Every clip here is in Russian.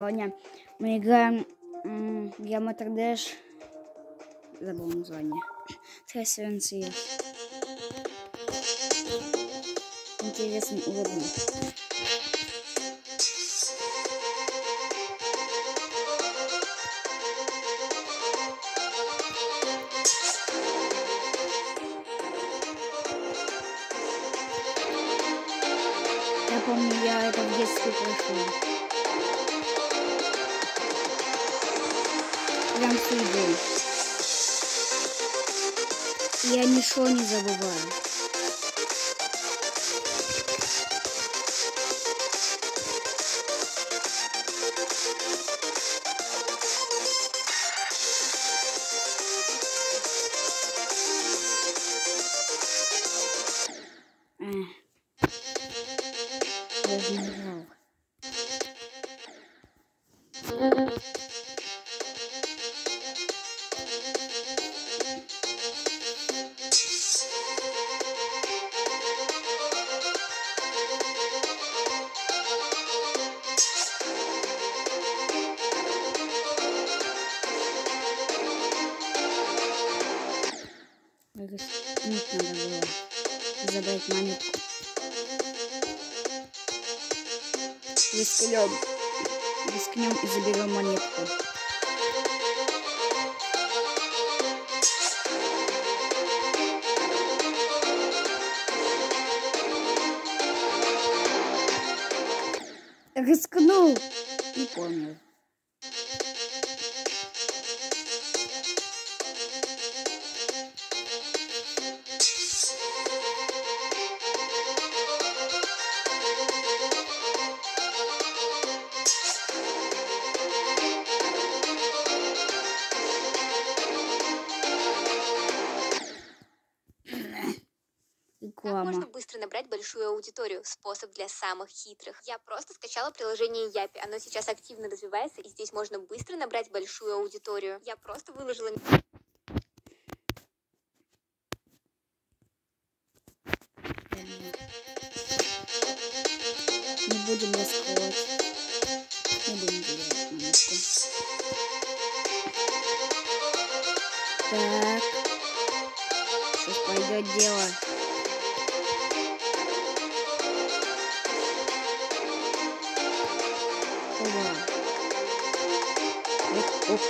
Сегодня мы играем Geometry Dash. Забыл название. Трансференции. Интересный уровень. Я помню, я это в детстве прошел. Прям с идеей. Я ничего не забываю. Эх. Даже не играл. Забрать монетку. Рискнем. Рискнем и заберем монетку. Большую аудиторию? Способ для самых хитрых. Я просто скачала приложение Япи. Оно сейчас активно развивается, и здесь можно быстро набрать большую аудиторию. Я просто выложила Не будем рисковать. Не будем монетку. Так. Сейчас пойдет дело.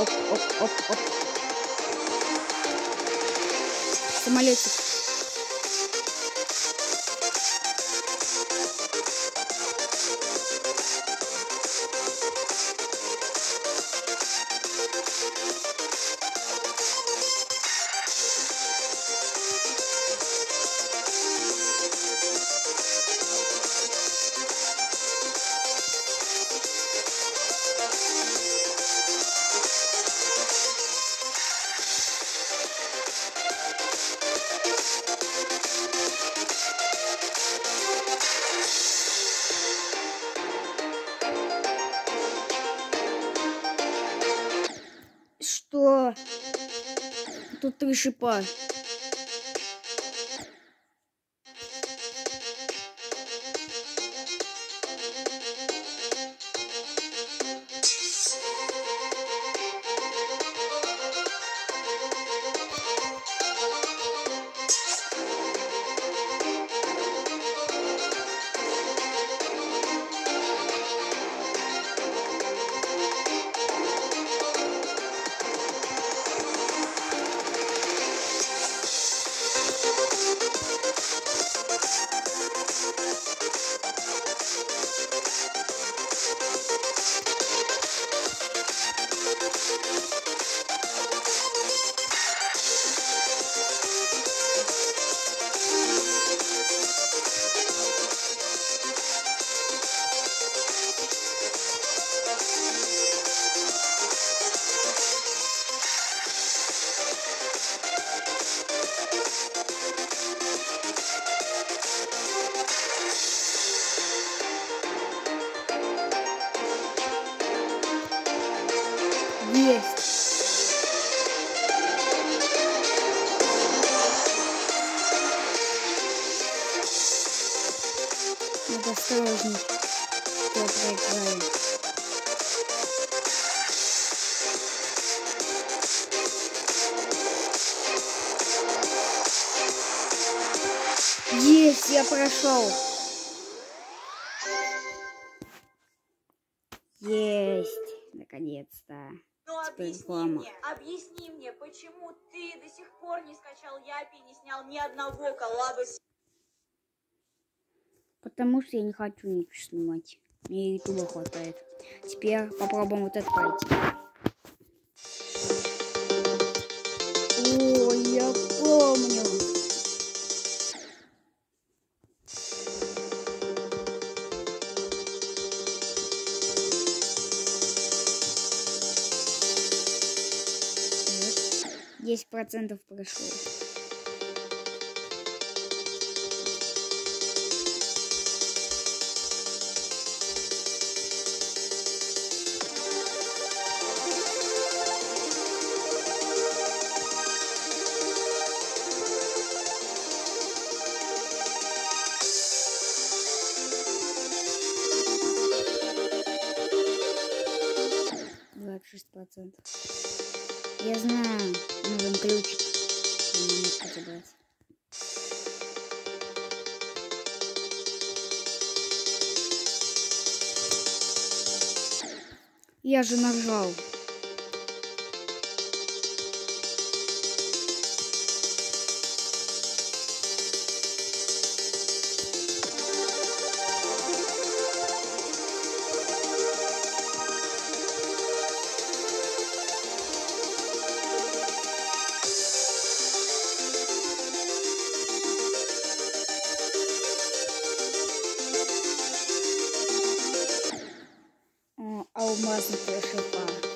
Оп, оп, оп, оп, оп, оп. Самолетик. Шипа. Прошел. Есть. Наконец-то. Ну объясни реклама. мне, объясни мне, почему ты до сих пор не скачал Япи и не снял ни одного коллаба с Потому что я не хочу ничего снимать. Мне ютуба хватает. Теперь попробуем вот это пройти. 10% прошло. Я же нажал. О, алмазный шипа. Есть.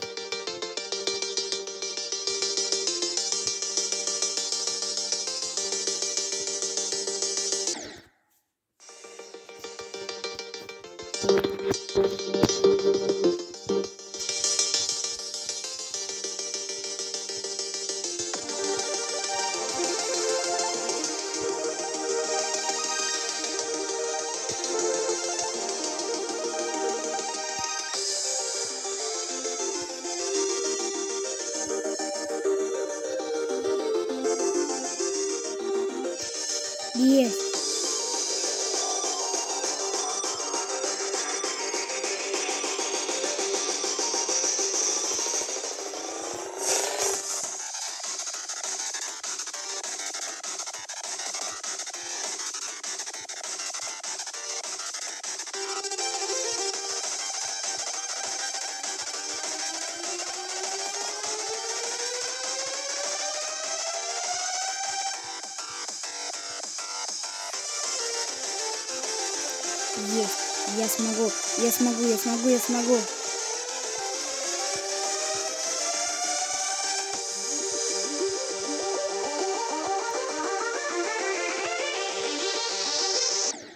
Я смогу. Я смогу, я смогу, я смогу.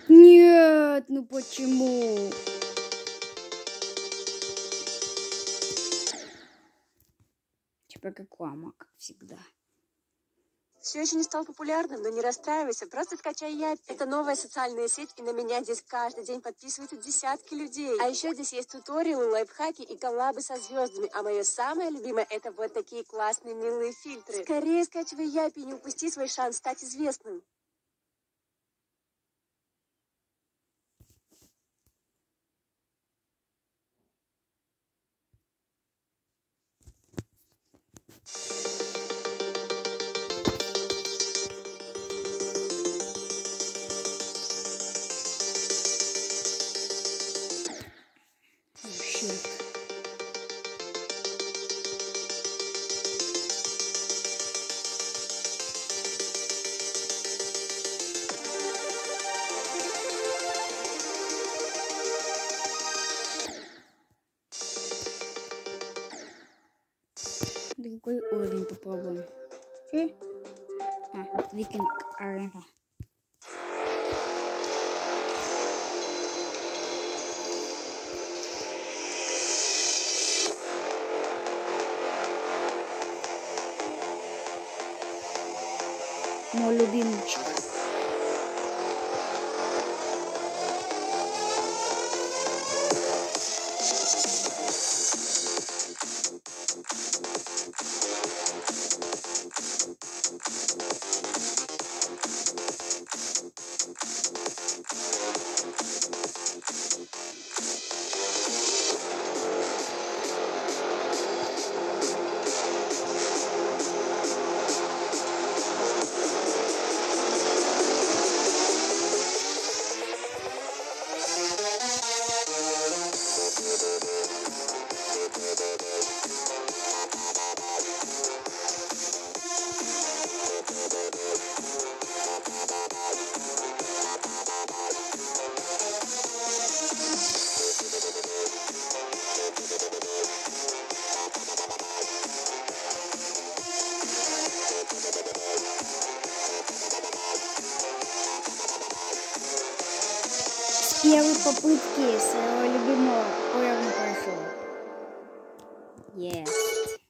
Нет, ну почему? Типа реклама, как всегда. Все еще не стал популярным, но не расстраивайся, просто скачай Япи. Это новая социальная сеть, и на меня здесь каждый день подписываются десятки людей. А еще здесь есть туториалы, лайфхаки и коллабы со звездами. А мое самое любимое — это вот такие классные милые фильтры. Скорее скачивай Япи и не упусти свой шанс стать известным. А, викинг арена. Мой любимчик. Попытки своего любимого уровня прошел. Есть.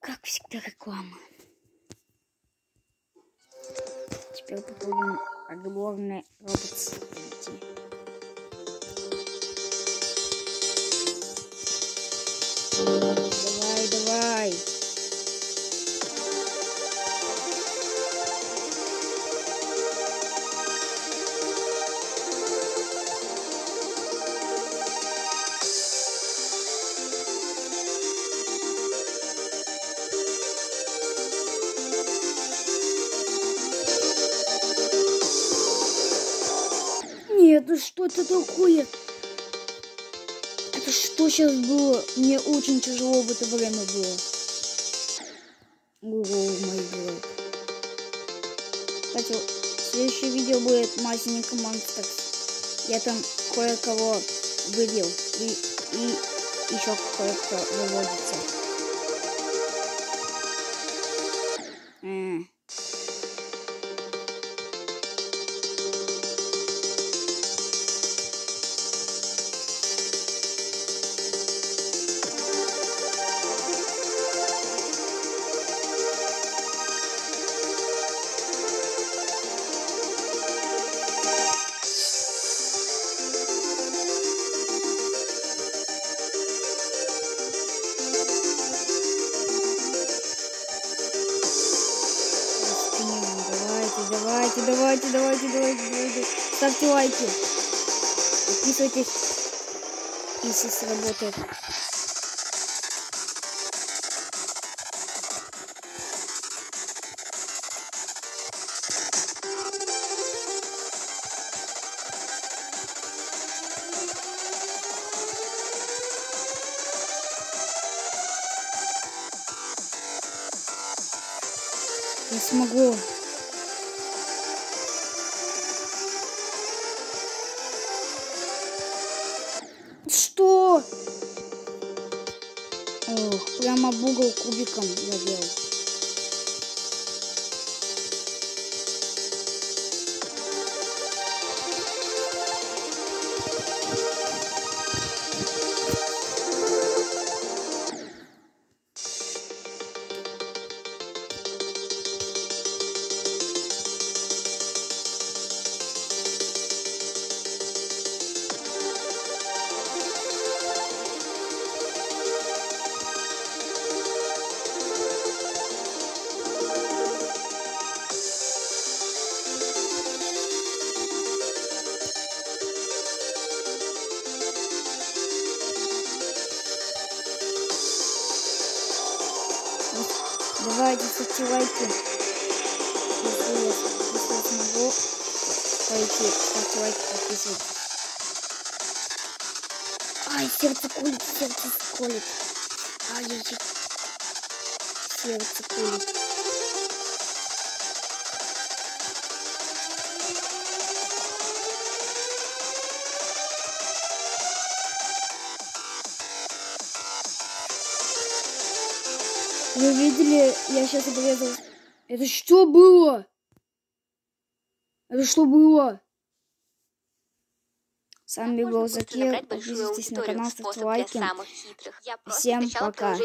Как всегда реклама. Теперь попробуем огромный робот это что-то такое? Это что сейчас было? Мне очень тяжело в это время было. О май гад. Кстати, следующее видео будет Масеника Монстерс. Я там кое-кого вывел. И, и еще кое-кто выводится. Ставьте лайки. Подписывайтесь, если сработает. Я смогу. Давайте ставьте лайки. Если я, если я смогу пойти, ставьте лайки, подписывайтесь. Ай, сердце колет, сердце колет. Ай, яй, яй. Сердце колет. Вы видели, я сейчас обрезал. Это что было? Это что было? С вами был Закир. Подписывайтесь на канал, ставьте лайки. Всем пока.